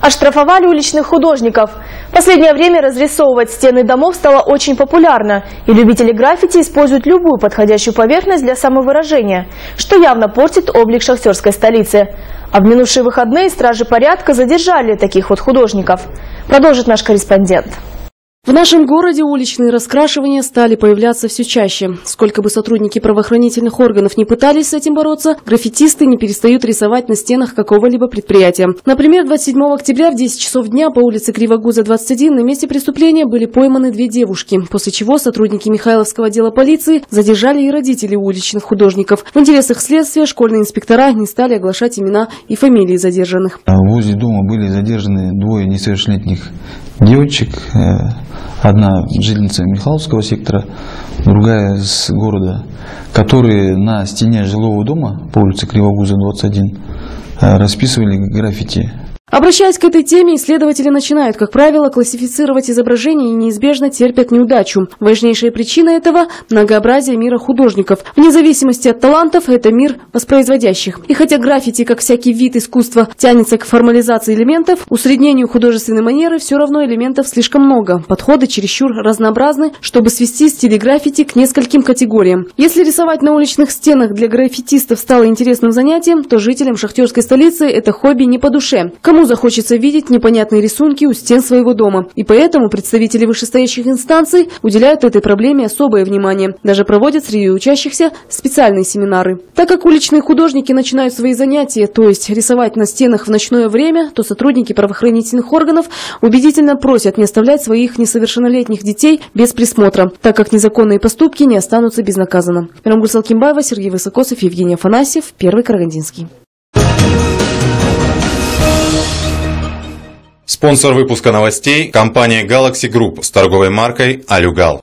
Оштрафовали уличных художников. В последнее время разрисовывать стены домов стало очень популярно, и любители граффити используют любую подходящую поверхность для самовыражения, что явно портит облик шахтерской столицы. А в минувшие выходные стражи порядка задержали таких вот художников. Продолжит наш корреспондент. В нашем городе уличные раскрашивания стали появляться все чаще. Сколько бы сотрудники правоохранительных органов не пытались с этим бороться, граффитисты не перестают рисовать на стенах какого-либо предприятия. Например, 27 октября в 10 часов дня по улице Кривогуза, 21 на месте преступления были пойманы две девушки, после чего сотрудники Михайловского отдела полиции задержали и родителей уличных художников. В интересах следствия школьные инспектора не стали оглашать имена и фамилии задержанных. Возле дома были задержаны двое несовершеннолетних девочек. Одна жительница Михайловского сектора, другая с города, которые на стене жилого дома по улице Кривогуза, 21, э, расписывали граффити Обращаясь к этой теме, исследователи начинают, как правило, классифицировать изображения и неизбежно терпят неудачу. Важнейшая причина этого – многообразие мира художников. Вне зависимости от талантов, это мир воспроизводящих. И хотя граффити, как всякий вид искусства, тянется к формализации элементов, усреднению художественной манеры все равно элементов слишком много. Подходы чересчур разнообразны, чтобы свести стили граффити к нескольким категориям. Если рисовать на уличных стенах для граффитистов стало интересным занятием, то жителям шахтерской столицы это хобби не по душе. Кому Кому захочется видеть непонятные рисунки у стен своего дома? И поэтому представители вышестоящих инстанций уделяют этой проблеме особое внимание. Даже проводят среди учащихся специальные семинары. Так как уличные художники начинают свои занятия, то есть рисовать на стенах в ночное время, то сотрудники правоохранительных органов убедительно просят не оставлять своих несовершеннолетних детей без присмотра, так как незаконные поступки не останутся безнаказанно. Рамгуль Сергей Высокосов, Евгений Афанасьев, Первый Карагандинский. Спонсор выпуска новостей – компания Galaxy Group с торговой маркой «Алюгал».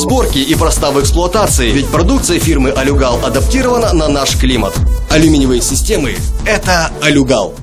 сборке и проста в эксплуатации, ведь продукция фирмы Алюгал адаптирована на наш климат. Алюминиевые системы – это Алюгал.